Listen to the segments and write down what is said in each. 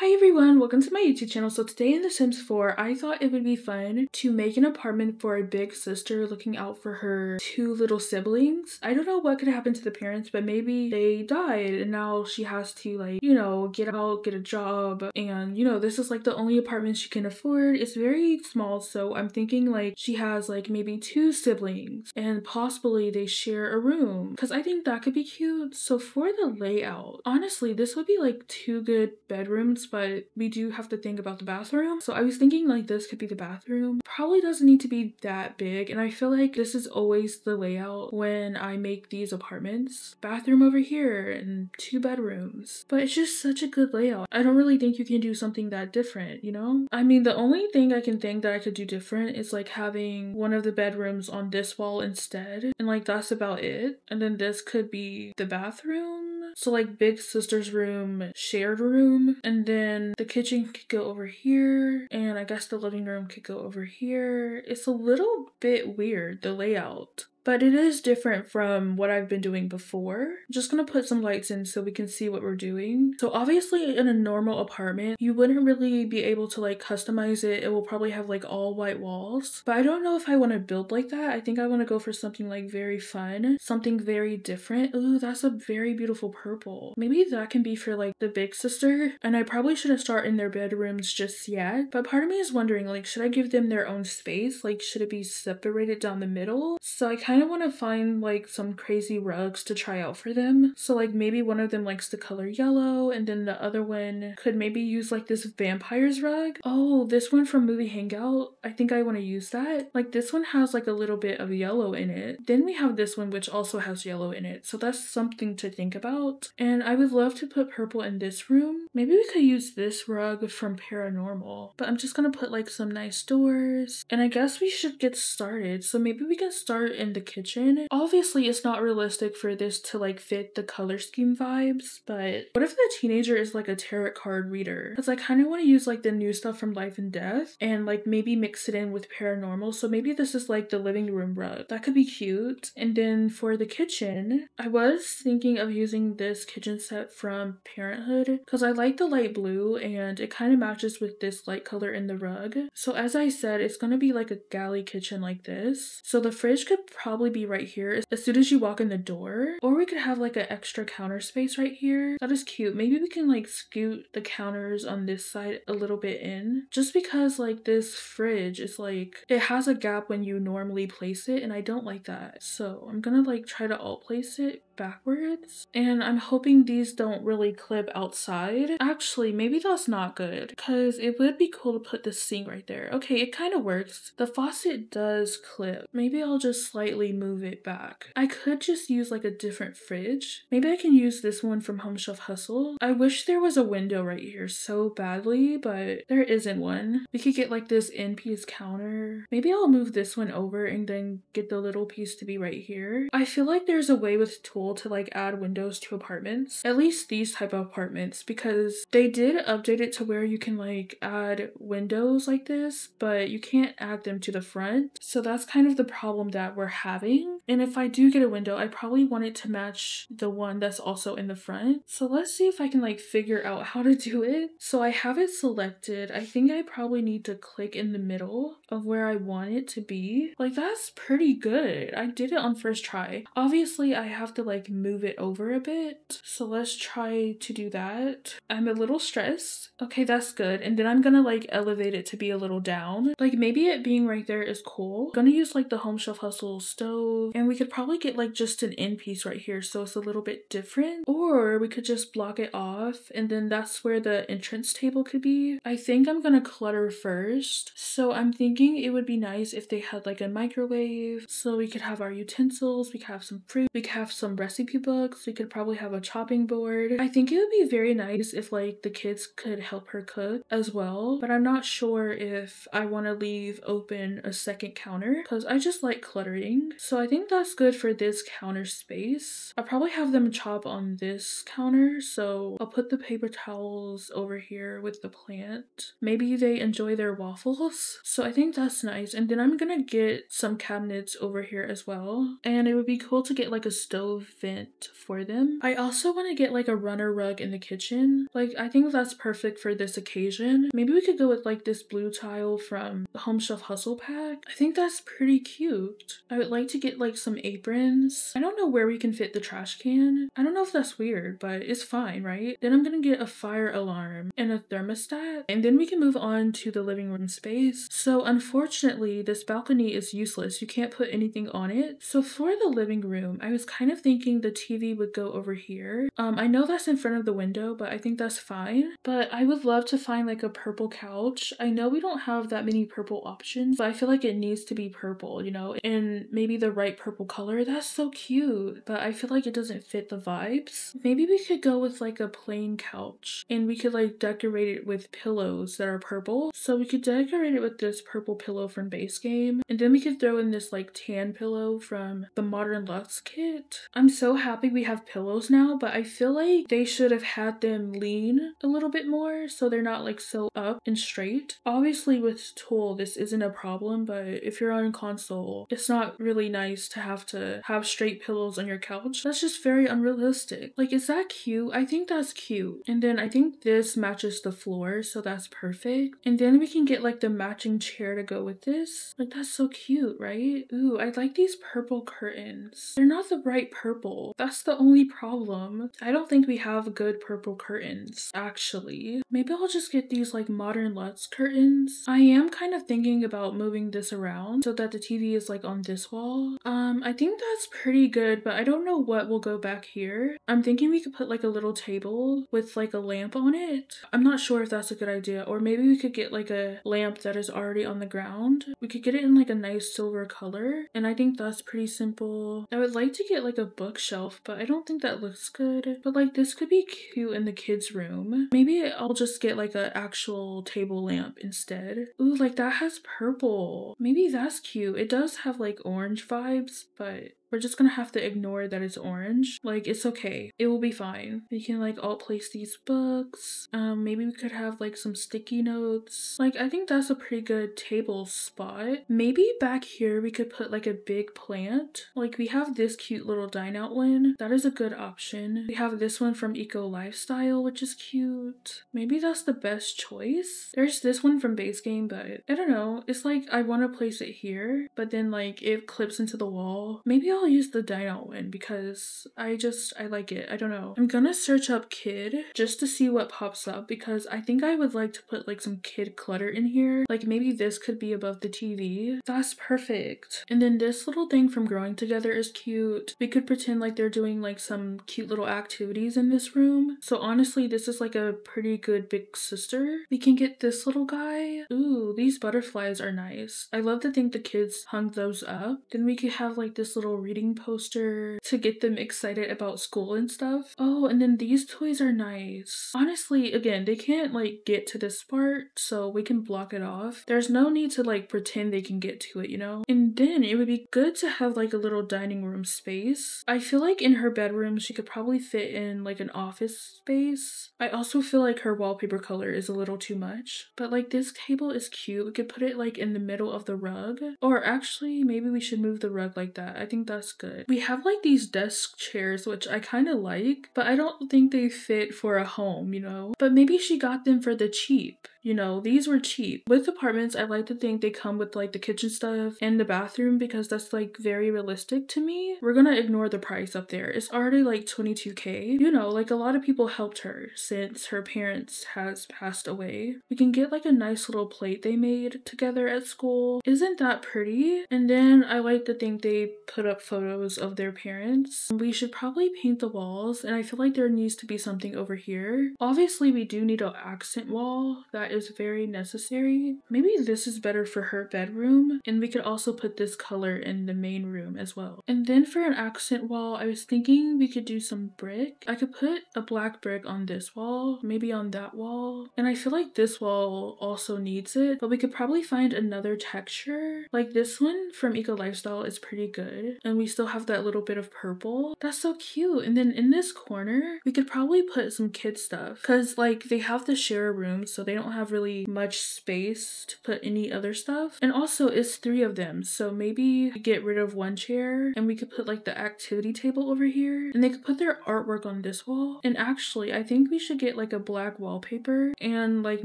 Hi everyone, welcome to my YouTube channel. So today in The Sims 4, I thought it would be fun to make an apartment for a big sister looking out for her two little siblings. I don't know what could happen to the parents, but maybe they died and now she has to like, you know, get out, get a job. And you know, this is like the only apartment she can afford. It's very small, so I'm thinking like she has like maybe two siblings and possibly they share a room because I think that could be cute. So for the layout, honestly, this would be like two good bedrooms but we do have to think about the bathroom. So I was thinking like this could be the bathroom. Probably doesn't need to be that big. And I feel like this is always the layout when I make these apartments. Bathroom over here and two bedrooms. But it's just such a good layout. I don't really think you can do something that different, you know? I mean, the only thing I can think that I could do different is like having one of the bedrooms on this wall instead. And like that's about it. And then this could be the bathroom so like big sister's room, shared room, and then the kitchen could go over here, and I guess the living room could go over here. It's a little bit weird, the layout but it is different from what I've been doing before. I'm just gonna put some lights in so we can see what we're doing. So obviously in a normal apartment, you wouldn't really be able to like customize it. It will probably have like all white walls, but I don't know if I want to build like that. I think I want to go for something like very fun, something very different. Ooh, that's a very beautiful purple. Maybe that can be for like the big sister. And I probably shouldn't start in their bedrooms just yet, but part of me is wondering like, should I give them their own space? Like, should it be separated down the middle? So I kind kind of want to find like some crazy rugs to try out for them. So like maybe one of them likes the color yellow and then the other one could maybe use like this vampires rug. Oh, this one from Movie Hangout. I think I want to use that. Like this one has like a little bit of yellow in it. Then we have this one which also has yellow in it. So that's something to think about. And I would love to put purple in this room. Maybe we could use this rug from Paranormal. But I'm just gonna put like some nice doors. And I guess we should get started. So maybe we can start in the kitchen. Obviously, it's not realistic for this to like fit the color scheme vibes, but what if the teenager is like a tarot card reader? Because I kind of want to use like the new stuff from Life and Death and like maybe mix it in with paranormal. So maybe this is like the living room rug. That could be cute. And then for the kitchen, I was thinking of using this kitchen set from Parenthood because I like the light blue and it kind of matches with this light color in the rug. So as I said, it's going to be like a galley kitchen like this. So the fridge could probably probably be right here as soon as you walk in the door. Or we could have like an extra counter space right here. That is cute. Maybe we can like scoot the counters on this side a little bit in. Just because like this fridge is like, it has a gap when you normally place it and I don't like that. So I'm gonna like try to alt place it backwards. And I'm hoping these don't really clip outside. Actually, maybe that's not good because it would be cool to put the sink right there. Okay, it kind of works. The faucet does clip. Maybe I'll just slightly move it back. I could just use like a different fridge. Maybe I can use this one from Home Chef Hustle. I wish there was a window right here so badly, but there isn't one. We could get like this end piece counter. Maybe I'll move this one over and then get the little piece to be right here. I feel like there's a way with tools to like add windows to apartments. At least these type of apartments because they did update it to where you can like add windows like this, but you can't add them to the front. So that's kind of the problem that we're having. And if I do get a window, I probably want it to match the one that's also in the front. So let's see if I can like figure out how to do it. So I have it selected. I think I probably need to click in the middle of where I want it to be. Like that's pretty good. I did it on first try. Obviously I have to like like move it over a bit. So let's try to do that. I'm a little stressed. Okay, that's good. And then I'm gonna like elevate it to be a little down. Like maybe it being right there is cool. Gonna use like the Home Chef Hustle stove and we could probably get like just an end piece right here so it's a little bit different. Or we could just block it off and then that's where the entrance table could be. I think I'm gonna clutter first. So I'm thinking it would be nice if they had like a microwave so we could have our utensils, we could have some fruit, we could have some recipe books. We could probably have a chopping board. I think it would be very nice if like the kids could help her cook as well, but I'm not sure if I want to leave open a second counter because I just like cluttering. So I think that's good for this counter space. I'll probably have them chop on this counter, so I'll put the paper towels over here with the plant. Maybe they enjoy their waffles. So I think that's nice. And then I'm gonna get some cabinets over here as well. And it would be cool to get like a stove vent for them. I also want to get like a runner rug in the kitchen. Like I think that's perfect for this occasion. Maybe we could go with like this blue tile from the Home Chef Hustle pack. I think that's pretty cute. I would like to get like some aprons. I don't know where we can fit the trash can. I don't know if that's weird, but it's fine, right? Then I'm gonna get a fire alarm and a thermostat, and then we can move on to the living room space. So unfortunately, this balcony is useless. You can't put anything on it. So for the living room, I was kind of thinking the TV would go over here. Um, I know that's in front of the window, but I think that's fine. But I would love to find like a purple couch. I know we don't have that many purple options, but I feel like it needs to be purple, you know, and maybe the right purple color. That's so cute, but I feel like it doesn't fit the vibes. Maybe we could go with like a plain couch and we could like decorate it with pillows that are purple. So we could decorate it with this purple pillow from base game and then we could throw in this like tan pillow from the Modern Luxe kit. I'm so happy we have pillows now, but I feel like they should have had them lean a little bit more so they're not like so up and straight. Obviously with Tool this isn't a problem, but if you're on console, it's not really nice to have to have straight pillows on your couch. That's just very unrealistic. Like is that cute? I think that's cute. And then I think this matches the floor, so that's perfect. And then we can get like the matching chair to go with this. Like that's so cute, right? Ooh, I like these purple curtains. They're not the bright purple. That's the only problem. I don't think we have good purple curtains, actually. Maybe I'll just get these like modern Luxe curtains. I am kind of thinking about moving this around so that the TV is like on this wall. Um, I think that's pretty good, but I don't know what will go back here. I'm thinking we could put like a little table with like a lamp on it. I'm not sure if that's a good idea, or maybe we could get like a lamp that is already on the ground. We could get it in like a nice silver color, and I think that's pretty simple. I would like to get like a bookshelf, but I don't think that looks good. But like this could be cute in the kids' room. Maybe I'll just get like an actual table lamp instead. Ooh, like that has purple. Maybe that's cute. It does have like orange vibes, but we're just gonna have to ignore that it's orange. Like, it's okay. It will be fine. We can, like, all place these books. Um, maybe we could have, like, some sticky notes. Like, I think that's a pretty good table spot. Maybe back here we could put, like, a big plant. Like, we have this cute little dine out one. That is a good option. We have this one from Eco Lifestyle, which is cute. Maybe that's the best choice. There's this one from Base Game, but I don't know. It's like, I want to place it here, but then, like, it clips into the wall. Maybe I'll use the Dino one because I just, I like it. I don't know. I'm gonna search up kid just to see what pops up because I think I would like to put like some kid clutter in here. Like maybe this could be above the TV. That's perfect. And then this little thing from Growing Together is cute. We could pretend like they're doing like some cute little activities in this room. So honestly, this is like a pretty good big sister. We can get this little guy. Ooh, these butterflies are nice. I love to think the kids hung those up. Then we could have like this little reading poster to get them excited about school and stuff. Oh, and then these toys are nice. Honestly, again, they can't like get to this part, so we can block it off. There's no need to like pretend they can get to it, you know? And then it would be good to have like a little dining room space. I feel like in her bedroom, she could probably fit in like an office space. I also feel like her wallpaper color is a little too much, but like this table is cute. We could put it like in the middle of the rug, or actually, maybe we should move the rug like that. I think that's good. We have like these desk chairs, which I kind of like, but I don't think they fit for a home, you know? But maybe she got them for the cheap. You know, these were cheap. With apartments, I like to think they come with like the kitchen stuff and the bathroom because that's like very realistic to me. We're gonna ignore the price up there. It's already like 22k. You know, like a lot of people helped her since her parents has passed away. We can get like a nice little plate they made together at school. Isn't that pretty? And then I like to think they put up photos of their parents. We should probably paint the walls and I feel like there needs to be something over here. Obviously, we do need an accent wall that is very necessary. Maybe this is better for her bedroom and we could also put this color in the main room as well. And then for an accent wall, I was thinking we could do some brick. I could put a black brick on this wall, maybe on that wall. And I feel like this wall also needs it, but we could probably find another texture. Like this one from Eco Lifestyle is pretty good. And we still have that little bit of purple. That's so cute. And then in this corner, we could probably put some kid stuff because like they have to share a room, so they don't have really much space to put any other stuff. And also it's three of them, so maybe get rid of one chair and we could put like the activity table over here and they could put their artwork on this wall. And actually, I think we should get like a black wallpaper and like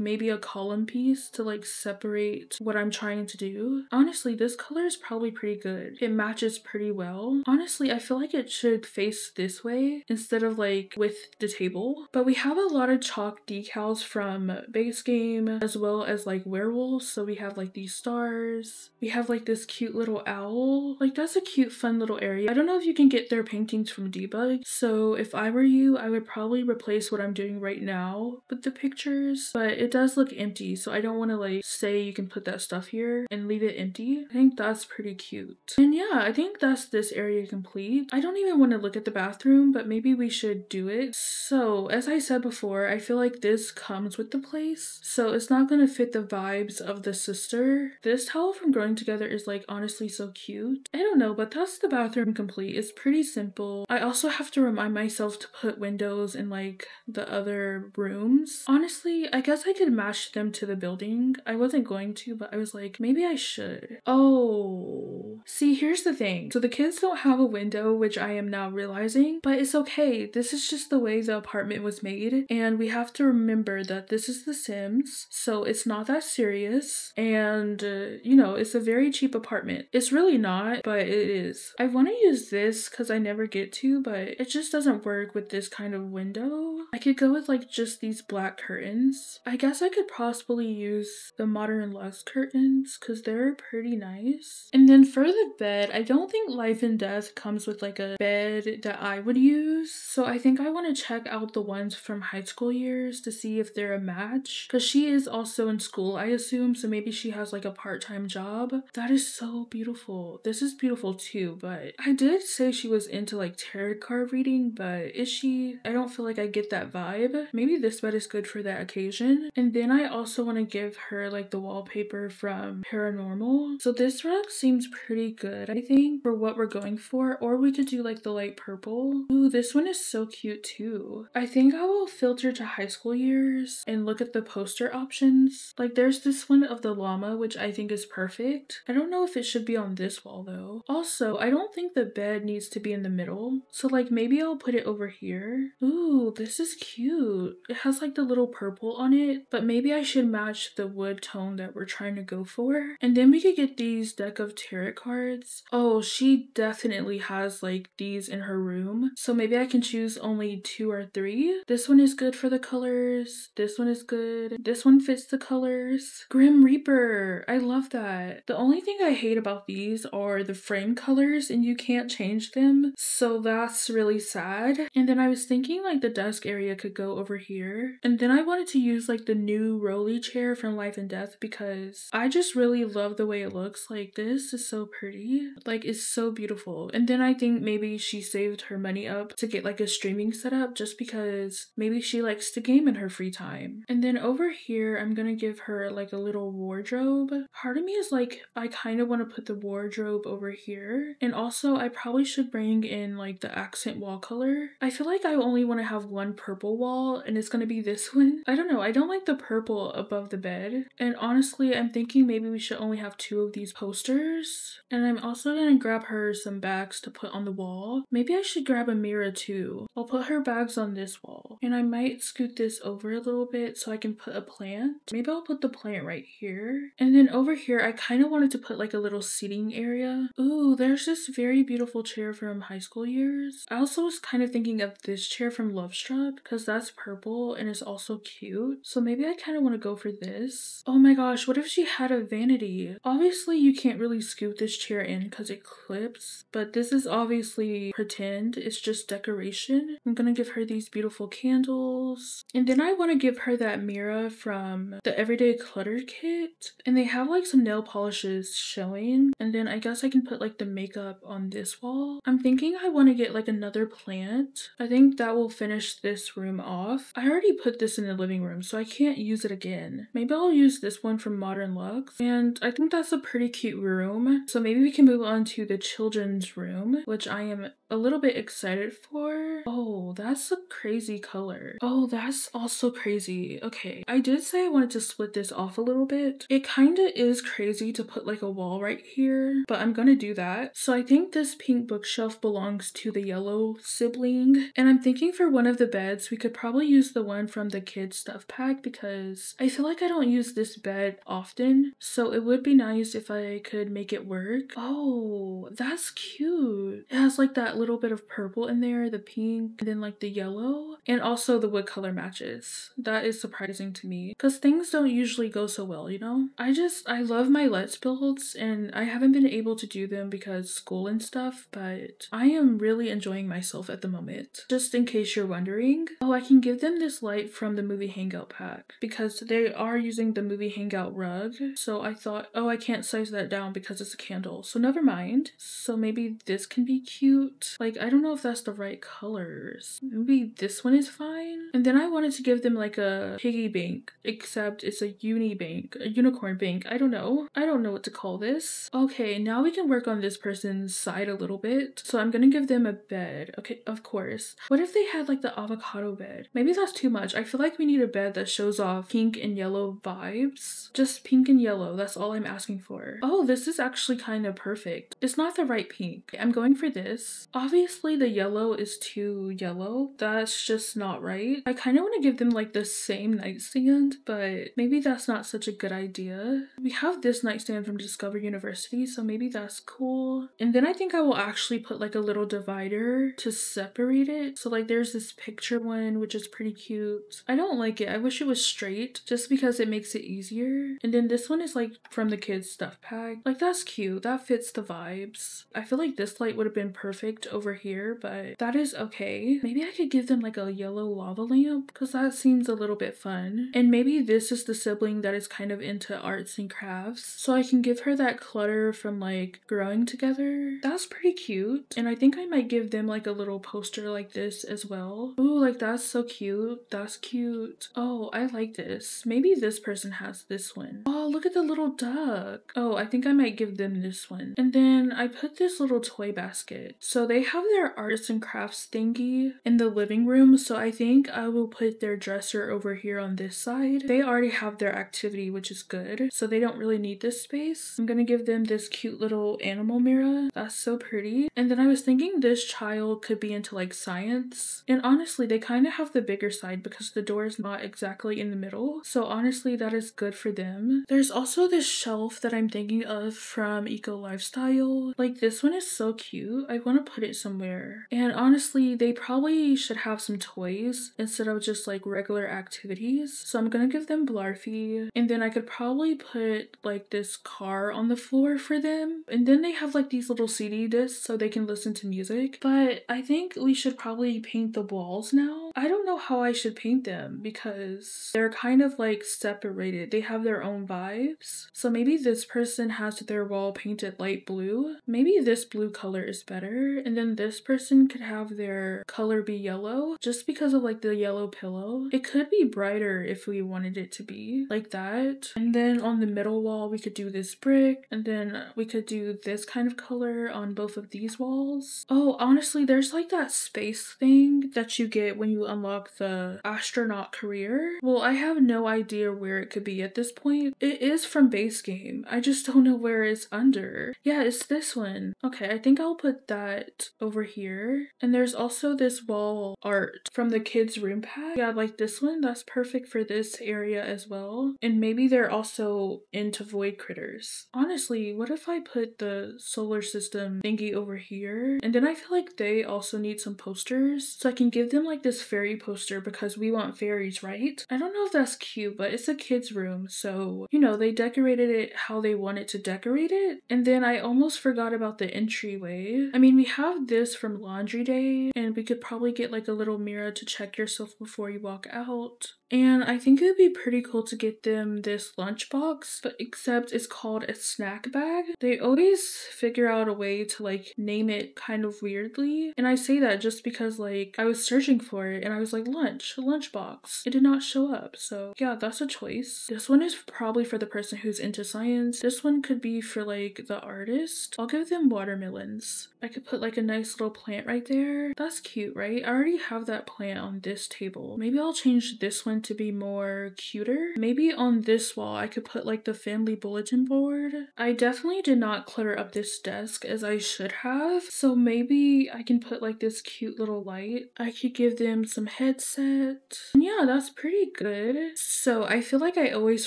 maybe a column piece to like separate what I'm trying to do. Honestly, this color is probably pretty good. It matches pretty well. Honestly, I feel like it should face this way instead of like with the table. But we have a lot of chalk decals from base game as well as like werewolves. So we have like these stars. We have like this cute little owl. Like that's a cute fun little area. I don't know if you can get their paintings from debug. So if I were you, I would probably replace what I'm doing right now with the pictures. But it does look empty. So I don't want to like say you can put that stuff here and leave it empty. I think that's pretty cute. And yeah, I think that's this area complete. I don't even want to look at the bathroom, but maybe we should do it. So as I said before, I feel like this comes with the place. So it's not going to fit the vibes of the sister. This towel from Growing Together is like honestly so cute. I don't know, but that's the bathroom complete. It's pretty simple. I also have to remind myself to put windows in like the other rooms. Honestly, I guess I could match them to the building. I wasn't going to, but I was like, maybe I should. Oh, see, here's the thing. So the kids don't have a window, which I am now realizing, but it's okay. This is just the way the apartment was made. And we have to remember that this is The Sims, so it's not that serious. And, uh, you know, it's a very cheap apartment. It's really not, but it is. I want to use this because I never get to, but it just doesn't work with this kind of window. I could go with like just these black curtains. I guess I could possibly use the Modern Luxe curtains because they're pretty nice. And then for the bed, I don't think Life and Death comes with like a bed that I would use. So I think I want to check out the ones from high school years to see if they're a match. Because she is also in school, I assume. So maybe she has like a part-time job. That is so beautiful. This is beautiful too, but I did say she was into like tarot card reading, but is she? I don't feel like I get that vibe. Maybe this bed is good for that occasion. And then I also want to give her like the wallpaper from Paranormal. So this rug seems pretty good, I think, for what we're going for. Or we could do like the light purple. Ooh, this one is so cute too. I think I will filter to high school years and look at the poster options. Like there's this one of the llama, which I think is perfect. I don't know if it should be on this wall though. Also, I don't think the bed needs to be in the middle. So like maybe I'll put it over here. Ooh, this is cute. It has like the little purple on it, but maybe I should match the wood tone that we're trying to go for. And then we could get these deck of tarot cards. Oh, she definitely has like these in her room. So maybe I can choose only two or three. This one is good for the colors. This one is good. This one fits the colors. Grim Reaper. I love that. The only thing I hate about these are the frame colors and you can't change them. So that's really sad. And then I was thinking like the desk area could go over here. And then I wanted to use like the new rolly chair from Life and Death because I just really love the way it looks. Like this is so pretty. Like it's so beautiful. And then I think maybe she saved her money up to get like a streaming setup just because maybe she likes to game in her free time. And then over here, I'm gonna give her like a little wardrobe. Part of me is like, I kind of want to put the wardrobe over here. And also I probably should bring in like the accent wall color. I feel like I only want to have one purple wall and it's gonna be this one. I don't know, I don't like the purple above the bed. And honestly, I'm thinking maybe we should only have two of these posters. And I'm also gonna grab her some bags to put on the wall. Maybe I should grab a mirror too. I'll put her bags on this wall. And I might scoot this over a little bit so I can put a plant. Maybe I'll put the plant right here. And then over here, I kind of wanted to put like a little seating area. Ooh, there's this very beautiful chair from high school years. I also was kind of thinking of this chair from Lovestruck because that's purple and it's also cute. So maybe I kind of want to go for this. Oh my gosh, what if she had a vanity? Obviously, you can't really scoot this chair in because it clips, but this is obviously pretend. It's just decoration. I'm gonna give her these beautiful candles candles. And then I want to give her that mirror from the Everyday Clutter kit. And they have like some nail polishes showing. And then I guess I can put like the makeup on this wall. I'm thinking I want to get like another plant. I think that will finish this room off. I already put this in the living room, so I can't use it again. Maybe I'll use this one from Modern Luxe. And I think that's a pretty cute room. So maybe we can move on to the children's room, which I am a little bit excited for. Oh, that's a crazy color. Oh, that's also crazy. Okay, I did say I wanted to split this off a little bit. It kind of is crazy to put like a wall right here, but I'm gonna do that. So I think this pink bookshelf belongs to the yellow sibling. And I'm thinking for one of the beds, we could probably use the one from the kids stuff pack because I feel like I don't use this bed often. So it would be nice if I could make it work. Oh, that's cute. It has like that little bit of purple in there, the pink, and then like the yellow, and also the wood color matches. That is surprising to me because things don't usually go so well, you know? I just, I love my Let's builds and I haven't been able to do them because school and stuff, but I am really enjoying myself at the moment. Just in case you're wondering, oh, I can give them this light from the movie Hangout pack because they are using the movie Hangout rug. So I thought, oh, I can't size that down because it's a candle. So never mind. So maybe this can be cute. Like, I don't know if that's the right colors. Maybe this one is fine. And then I wanted to give them like a piggy bank, except it's a uni bank, a unicorn bank. I don't know. I don't know what to call this. Okay, now we can work on this person's side a little bit. So I'm gonna give them a bed. Okay, of course. What if they had like the avocado bed? Maybe that's too much. I feel like we need a bed that shows off pink and yellow vibes. Just pink and yellow. That's all I'm asking for. Oh, this is actually kind of perfect. It's not the right pink. I'm going for this. Obviously the yellow is too yellow. That's just not right. I kind of want to give them like the same nightstand, but maybe that's not such a good idea. We have this nightstand from Discover University, so maybe that's cool. And then I think I will actually put like a little divider to separate it. So like there's this picture one, which is pretty cute. I don't like it. I wish it was straight just because it makes it easier. And then this one is like from the kids stuff pack. Like that's cute. That fits the vibes. I feel like this light would have been perfect over here, but that is okay. Maybe I could give them like a yellow lava lamp because that seems a little bit fun. And maybe this is the sibling that is kind of into arts and crafts. So I can give her that clutter from like growing together. That's pretty cute. And I think I might give them like a little poster like this as well. Ooh, like that's so cute. That's cute. Oh, I like this. Maybe this person has this one. Oh, look at the little duck. Oh, I think I might give them this one. And then I put this little toy basket. So they have their arts and crafts thingy in the living room. So I think I will put their dresser over here on this side. They already have their activity, which is good. So they don't really need this space. I'm gonna give them this cute little animal mirror. That's so pretty. And then I was thinking this child could be into like science. And honestly, they kind of have the bigger side because the door is not exactly in the middle. So honestly, that is good for them. There's also this shelf that I'm thinking of from Eco Lifestyle. Like this one is so cute. I want to put it somewhere. And honestly, they probably should have some toys instead of just like regular activities. So I'm gonna give them Blarfy. And then I could probably put like this car on the floor for them. And then they have like these little CD discs so they can listen to music. But I think we should probably paint the walls now. I don't know how I should paint them because they're kind of like separated. They have their own vibes. So maybe this person has their wall painted light blue. Maybe this blue color is better. And then this person could have their color be yellow just because of like the yellow pillow. It could be brighter if we wanted it to be like that. And then on the middle wall, we could do this brick and then we could do this kind of color on both of these walls. Oh, honestly, there's like that space thing that you get when you unlock the astronaut career. Well, I have no idea where it could be at this point. It is from base game. I just don't know where it's under. Yeah, it's this one. Okay, I think I'll put that over here. And there's also this wall art from the kids room pack. Yeah, like this one, that's perfect for this area as well. And maybe they're also into void critters. Honestly, what if I put the solar system thingy over here? And then I feel like they also need some posters. So I can give them like this fairy poster because we want fairies, right? I don't know if that's cute, but it's a kid's room, so you know, they decorated it how they wanted to decorate it. And then I almost forgot about the entryway. I mean, we have this from laundry day, and we could probably get like a little mirror to check yourself before you walk out. And I think it would be pretty cool to get them this lunchbox, but except it's called a snack bag. They always figure out a way to like name it kind of weirdly. And I say that just because like I was searching for it and I was like lunch, lunchbox. It did not show up. So yeah, that's a choice. This one is probably for the person who's into science. This one could be for like the artist. I'll give them watermelons. I could put like a nice little plant right there. That's cute, right? I already have that plant on this table. Maybe I'll change this one to be more cuter. Maybe on this wall I could put like the family bulletin board. I definitely did not clutter up this desk as I should have. So maybe I can put like this cute little light. I could give them some headset. And yeah, that's pretty good. So I feel like I always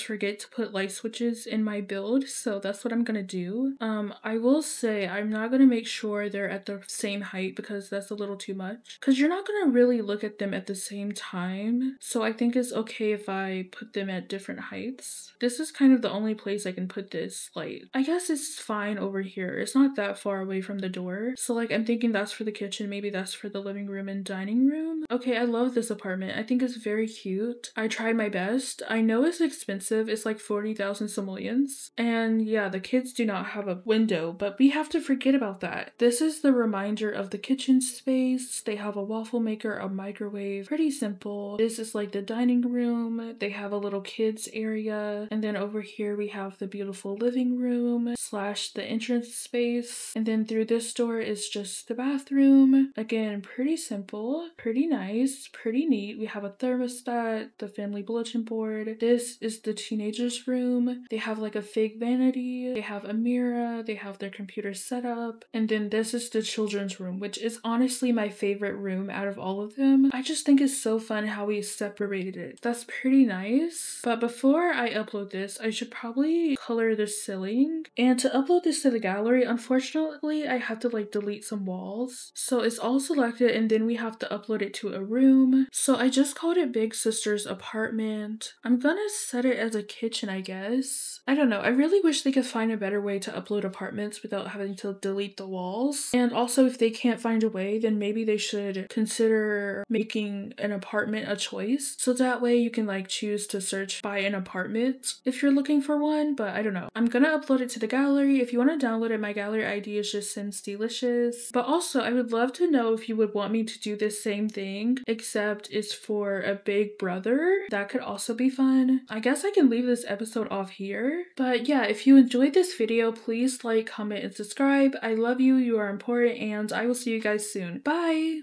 forget to put light switches in my build. So that's what I'm gonna do. Um, I will say I'm not gonna make sure they're at the same height because that's a little too much. Cause you're not gonna really look at them at the same time. So I think it's okay if I put them at different heights. This is kind of the only place I can put this light. I guess it's fine over here. It's not that far away from the door. So like I'm thinking that's for the kitchen, maybe that's for the living room and dining room. Okay, I love this apartment. I think it's very cute. I tried my best. I know it's expensive. It's like 40,000 simoleons. And yeah, the kids do not have a window, but we have to forget about that. This is the reminder of the kitchen space. They have a waffle maker, a microwave, pretty simple. This is like the dining room. They have a little kids area. And then over here we have the beautiful living room slash the entrance space. And then through this door is just the bathroom. Again, pretty simple, pretty nice, pretty neat. We have a thermostat, the family bulletin board. This is the teenager's room. They have like a fake vanity. They have a mirror. They have their computer set up. And then this is the children's room, which is honestly my favorite room out of all of them. I just think it's so fun how we separated it. That's pretty nice. But before I upload this, I should probably color the ceiling. And to upload this to the gallery, unfortunately, I have to like delete some walls. So it's all selected and then we have to upload it to a room. So I just called it Big Sister's apartment. I'm gonna set it as a kitchen, I guess. I don't know. I really wish they could find a better way to upload apartments without having to delete the walls. And also, if they can't find a way, then maybe they should consider making an apartment a choice. So that way you can like choose to search by an apartment if you're looking for one. But I don't know. I'm gonna upload it to the gallery. If you want to download it, my gallery ID is just Sims Deelicious. But also, I would love to know if you would want me to do this same thing, except it's for a big brother. That could also be fun. I guess I can leave this episode off here. But yeah, if you enjoyed this video, please like, comment, and subscribe. I love you, you are important, and I will see you guys soon. Bye!